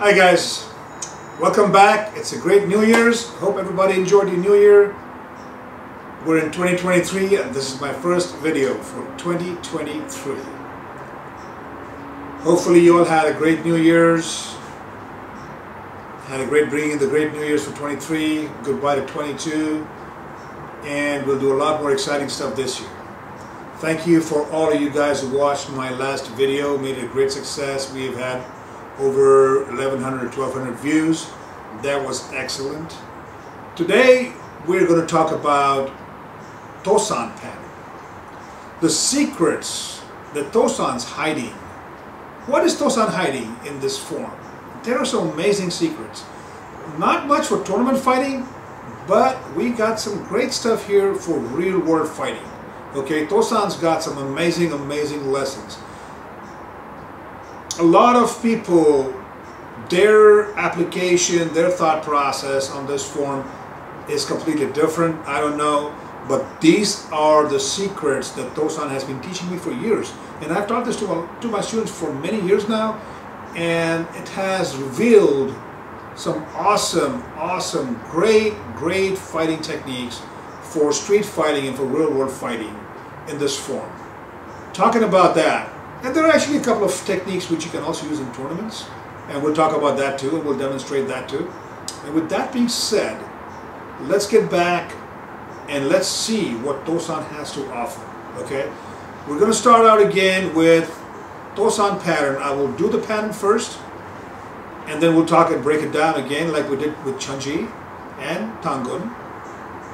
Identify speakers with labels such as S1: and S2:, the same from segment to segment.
S1: Hi guys, welcome back. It's a great New Year's. Hope everybody enjoyed your New Year. We're in 2023 and this is my first video for 2023. Hopefully you all had a great New Year's. Had a great bringing in the great New Year's for 23. Goodbye to 22. And we'll do a lot more exciting stuff this year. Thank you for all of you guys who watched my last video. Made it a great success. We have had over 1100 1200 views. That was excellent. Today we're going to talk about Tosan pattern. The secrets that Tosan's hiding. What is Tosan hiding in this form? There are some amazing secrets. Not much for tournament fighting, but we got some great stuff here for real world fighting. Okay, Tosan's got some amazing, amazing lessons. A lot of people, their application, their thought process on this form is completely different. I don't know, but these are the secrets that Tosan has been teaching me for years. And I've taught this to, to my students for many years now, and it has revealed some awesome, awesome, great, great fighting techniques for street fighting and for real world fighting in this form. Talking about that, and there are actually a couple of techniques which you can also use in tournaments, and we'll talk about that too, and we'll demonstrate that too. And with that being said, let's get back and let's see what Tosan has to offer, okay? We're going to start out again with Tosan pattern. I will do the pattern first, and then we'll talk and break it down again like we did with Chunji and Tangun.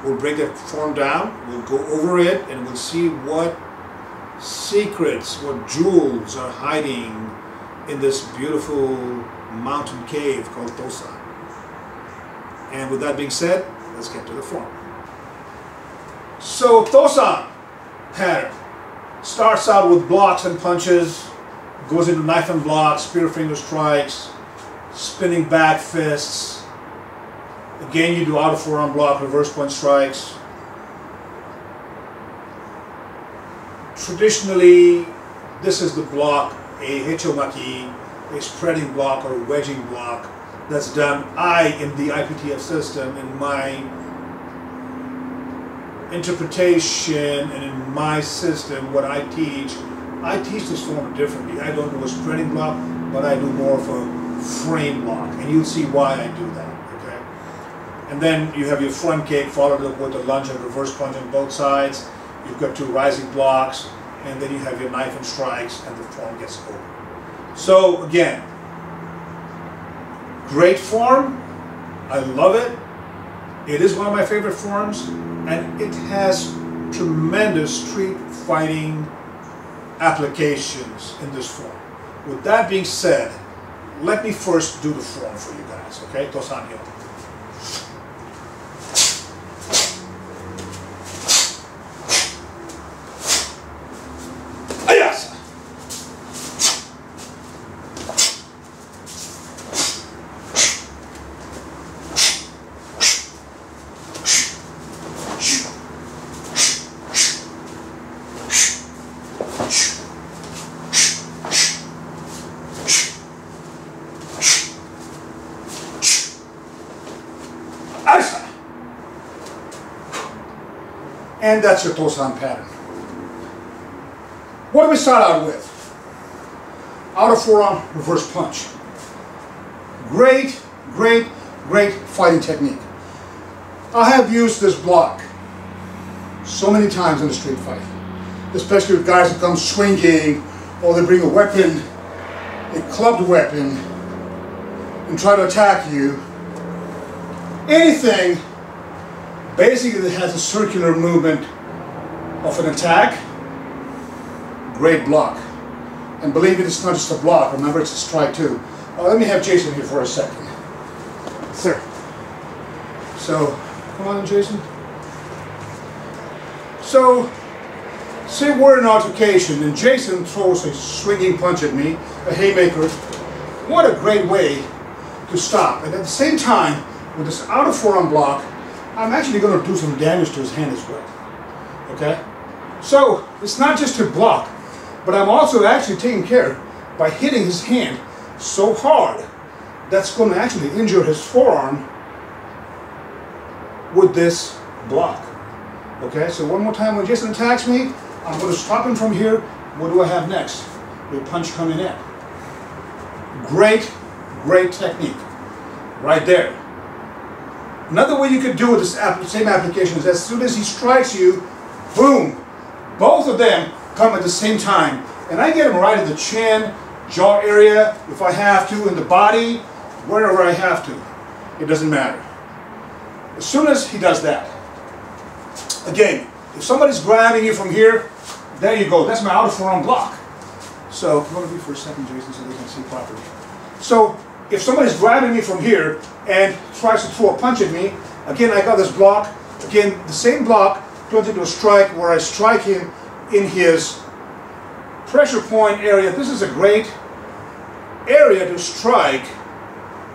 S1: We'll break the form down, we'll go over it, and we'll see what secrets, what jewels are hiding in this beautiful mountain cave called Tosan. And with that being said, let's get to the form. So Tosan pattern starts out with blocks and punches, goes into knife and blocks, spear finger strikes, spinning back fists, Again, you do out of forearm block, reverse punch strikes. Traditionally, this is the block, a hechomaki, a spreading block or a wedging block that's done. I, in the IPTF system, in my interpretation and in my system, what I teach, I teach this form differently. I don't do a spreading block, but I do more of a frame block, and you'll see why I do that. Okay, And then you have your front kick followed up with a lunge and reverse punch on both sides. You've got two rising blocks, and then you have your knife and strikes, and the form gets over. So again, great form. I love it. It is one of my favorite forms, and it has tremendous street fighting applications in this form. With that being said, let me first do the form for you guys, okay? Tosanyo. And that's your Tosan pattern. What do we start out with? Outer forearm reverse punch. Great, great, great fighting technique. I have used this block so many times in a street fight, especially with guys who come swinging or they bring a weapon, a clubbed weapon, and try to attack you. Anything Basically, it has a circular movement of an attack. Great block. And believe it, it's not just a block. Remember, it's a strike too. Uh, let me have Jason here for a second. Sir. So, come on, Jason. So, say we're in altercation and Jason throws a swinging punch at me, a haymaker. What a great way to stop. And at the same time, with this outer forearm block, I'm actually going to do some damage to his hand as well. Okay? So, it's not just to block, but I'm also actually taking care by hitting his hand so hard that's going to actually injure his forearm with this block. Okay, so one more time when Jason attacks me, I'm going to stop him from here. What do I have next? The punch coming in. Great, great technique. Right there. Another way you could do with this same application is as soon as he strikes you, boom, both of them come at the same time. And I get him right at the chin, jaw area, if I have to, in the body, wherever I have to. It doesn't matter. As soon as he does that, again, if somebody's grabbing you from here, there you go. That's my outer forearm block. So, come over here for a second, Jason, so they can see properly. So, if somebody's grabbing me from here and tries to throw a punch at me, again, I got this block. Again, the same block turns into a strike where I strike him in his pressure point area. This is a great area to strike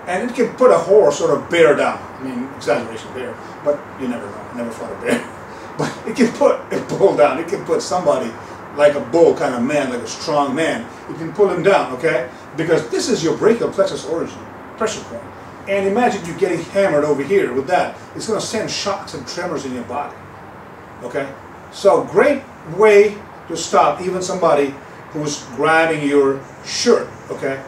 S1: and it can put a horse or a bear down. I mean, exaggeration, bear, but you never know. I never fought a bear. But it can put a bull down. It can put somebody like a bull kind of man, like a strong man. You can pull him down, okay? Because this is your brachial plexus origin, pressure point. And imagine you getting hammered over here with that. It's going to send shocks and tremors in your body, okay? So great way to stop even somebody who's grabbing your shirt, okay?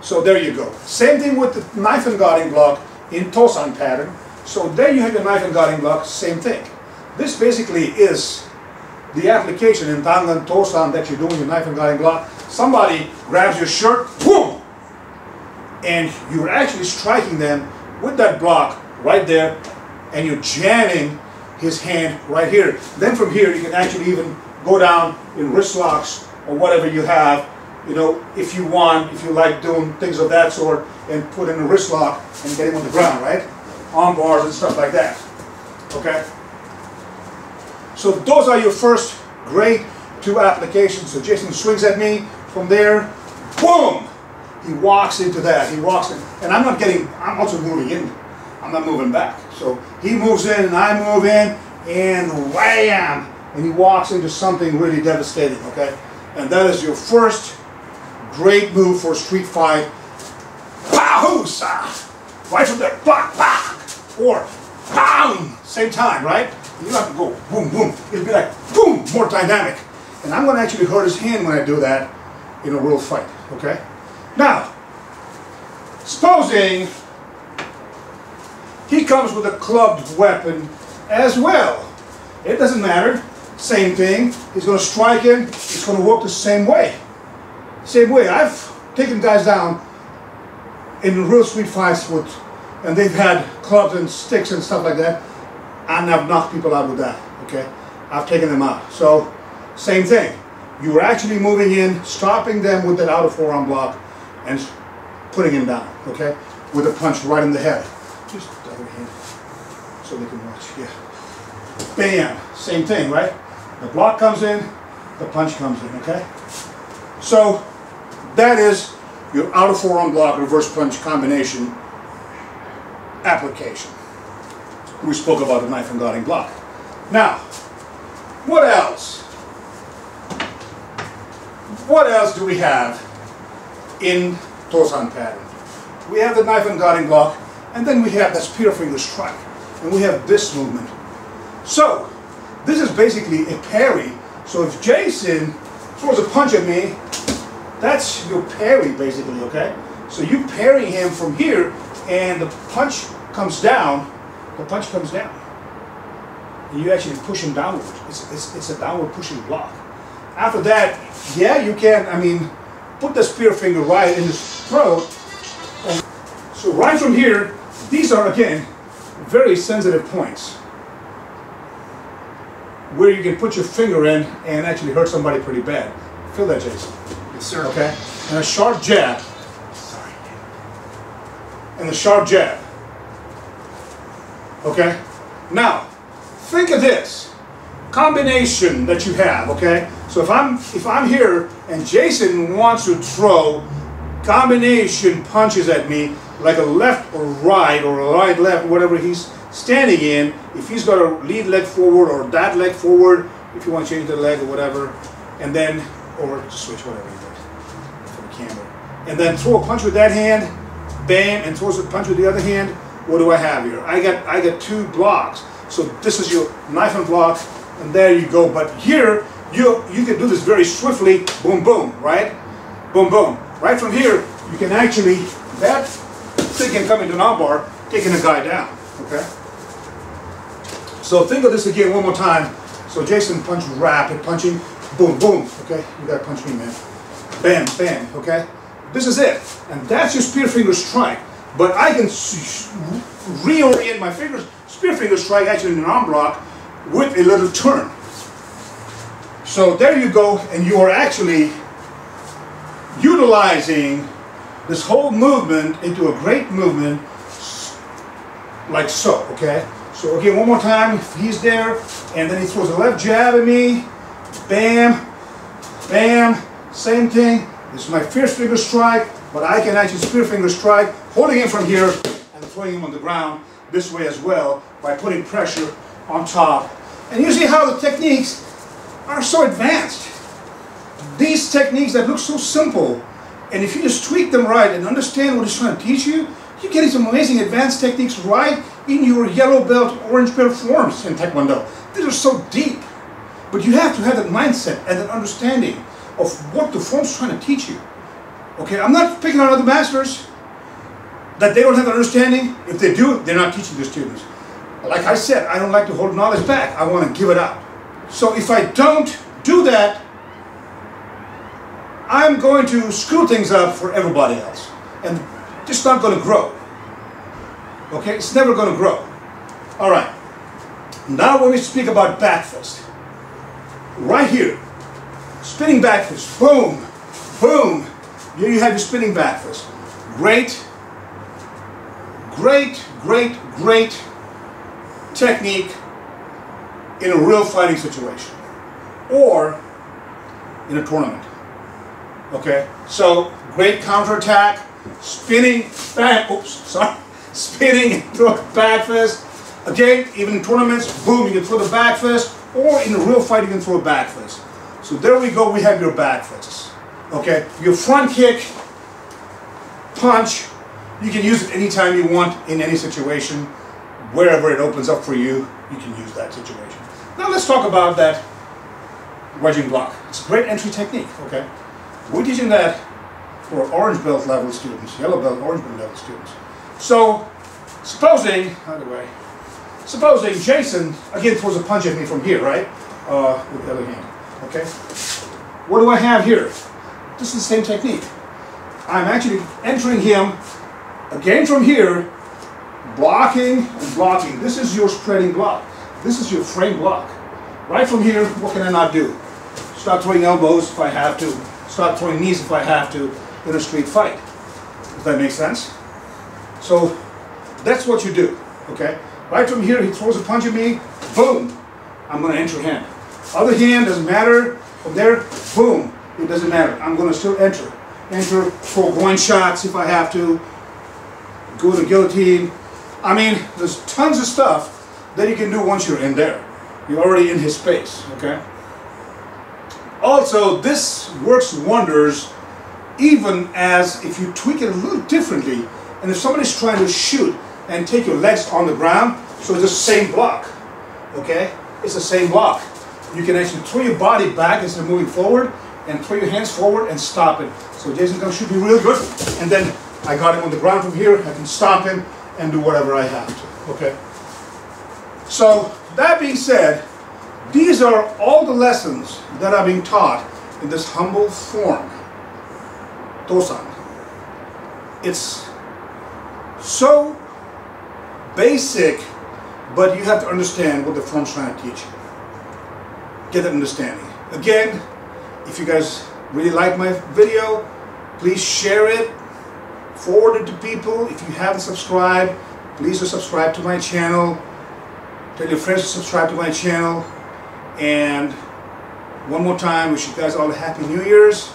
S1: So there you go. Same thing with the knife and guarding block in Tosan pattern. So there you have your knife and guarding block, same thing. This basically is the application in Tangun Tosan that you're doing your knife and guarding block. Somebody grabs your shirt, boom! And you're actually striking them with that block right there, and you're jamming his hand right here. Then from here, you can actually even go down in wrist locks or whatever you have you know, if you want, if you like doing things of that sort, and put in a wrist lock and get him on the ground, right? Arm bars and stuff like that. Okay? So those are your first great two applications. So Jason swings at me from there, boom! He walks into that. He walks in. And I'm not getting, I'm also moving in. I'm not moving back. So he moves in and I move in and wham! And he walks into something really devastating, okay? And that is your first Great move for a street fight. Bahoosa! Right from there, blah, blah. Or bang! Same time, right? You have to go boom, boom. It'll be like boom, more dynamic. And I'm going to actually hurt his hand when I do that in a real fight, okay? Now, supposing he comes with a clubbed weapon as well. It doesn't matter. Same thing. He's going to strike him. It's going to work the same way. Same way, I've taken guys down in real street fights with, and they've had clubs and sticks and stuff like that, and I've knocked people out with that, okay? I've taken them out. So, same thing. You're actually moving in, stopping them with that outer forearm block, and putting him down, okay? With a punch right in the head. Just other hand, so they can watch, yeah. Bam, same thing, right? The block comes in, the punch comes in, okay? So, that is your outer forearm block reverse punch combination application. We spoke about the knife and guarding block. Now, what else? What else do we have in Tosan pattern? We have the knife and guarding block, and then we have the spear finger strike, and we have this movement. So, this is basically a parry. So if Jason throws a punch at me, that's your parry, basically, okay? So you parry him from here, and the punch comes down, the punch comes down. And you actually push him downward. It's, it's, it's a downward pushing block. After that, yeah, you can, I mean, put the spear finger right in his throat. And so right from here, these are, again, very sensitive points where you can put your finger in and actually hurt somebody pretty bad. Feel that, Jason Yes, sir. Okay? And a sharp jab. Sorry. And a sharp jab. Okay? Now, think of this combination that you have, okay? So if I'm if I'm here and Jason wants to throw combination punches at me, like a left or right or a right left, whatever he's standing in, if he's got a lead leg forward or that leg forward, if you want to change the leg or whatever, and then or switch whatever you for the camera. And then throw a punch with that hand, bam, and throws a punch with the other hand. What do I have here? I got I got two blocks. So this is your knife and block, and there you go. But here you you can do this very swiftly. Boom, boom, right? Boom, boom. Right from here, you can actually that thing can come into an armbar, taking a guy down. Okay. So think of this again one more time. So Jason punch rapid punching, boom, boom. Okay, you gotta punch me, man. Bam, bam. Okay. This is it, and that's your spear finger strike. But I can reorient my fingers, spear finger strike actually in an arm block with a little turn. So there you go, and you are actually utilizing this whole movement into a great movement like so, okay? So again, one more time, he's there, and then he throws a left jab at me, bam, bam, same thing. This is my spear finger strike, but I can actually spear finger strike, holding him from here and throwing him on the ground this way as well by putting pressure on top. And you see how the techniques are so advanced. These techniques that look so simple, and if you just tweak them right and understand what it's trying to teach you, you're getting some amazing advanced techniques right in your yellow belt, orange belt forms in Taekwondo. These are so deep. But you have to have that mindset and that understanding of what the form's trying to teach you. Okay, I'm not picking on other masters that they don't have an understanding. If they do, they're not teaching their students. Like I said, I don't like to hold knowledge back. I want to give it out. So if I don't do that, I'm going to screw things up for everybody else. And it's not going to grow. Okay, it's never going to grow. All right. Now when we speak about back fist, right here, spinning back fist, boom, boom. Here you have your spinning back fist. Great, great, great, great technique in a real fighting situation or in a tournament. Okay, so great counterattack, spinning back, oops, sorry, spinning throw back fist. Again, even in tournaments, boom, you can throw the back fist, or in a real fight, you can throw a back fist. So there we go, we have your back fists. Okay, your front kick, punch, you can use it anytime you want in any situation. Wherever it opens up for you, you can use that situation. Now let's talk about that wedging block. It's a great entry technique, okay? We're teaching that for orange belt level students, yellow belt, orange belt level students. So, supposing, by the way, supposing Jason, again, throws a punch at me from here, right? Uh, with the other hand, okay? What do I have here? This is the same technique. I'm actually entering him again from here, blocking and blocking. This is your spreading block. This is your frame block. Right from here, what can I not do? Start throwing elbows if I have to. Start throwing knees if I have to in a street fight. Does that make sense? So that's what you do, okay? Right from here, he throws a punch at me, boom, I'm gonna enter him. Other hand, doesn't matter. From there, boom, it doesn't matter. I'm gonna still enter. Enter, throw groin shots if I have to. Go to guillotine. I mean, there's tons of stuff that you can do once you're in there. You're already in his space, okay? Also, this works wonders even as if you tweak it a little differently, and if somebody's trying to shoot and take your legs on the ground, so it's the same block, okay? It's the same block. You can actually throw your body back instead of moving forward, and throw your hands forward and stop it. So Jason's gonna shoot me real good, and then I got him on the ground from here, I can stop him and do whatever I have to, okay? So, that being said, these are all the lessons that are being taught in this humble form, Tosan. It's so basic, but you have to understand what the form's trying to teach you. Get that understanding. Again, if you guys really like my video, please share it, forward it to people. If you haven't subscribed, please subscribe to my channel. Tell your friends to subscribe to my channel. And one more time, wish you guys all a happy New Year's.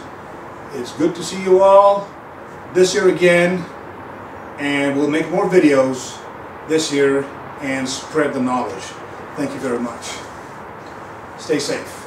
S1: It's good to see you all this year again. And we'll make more videos this year and spread the knowledge. Thank you very much. Stay safe.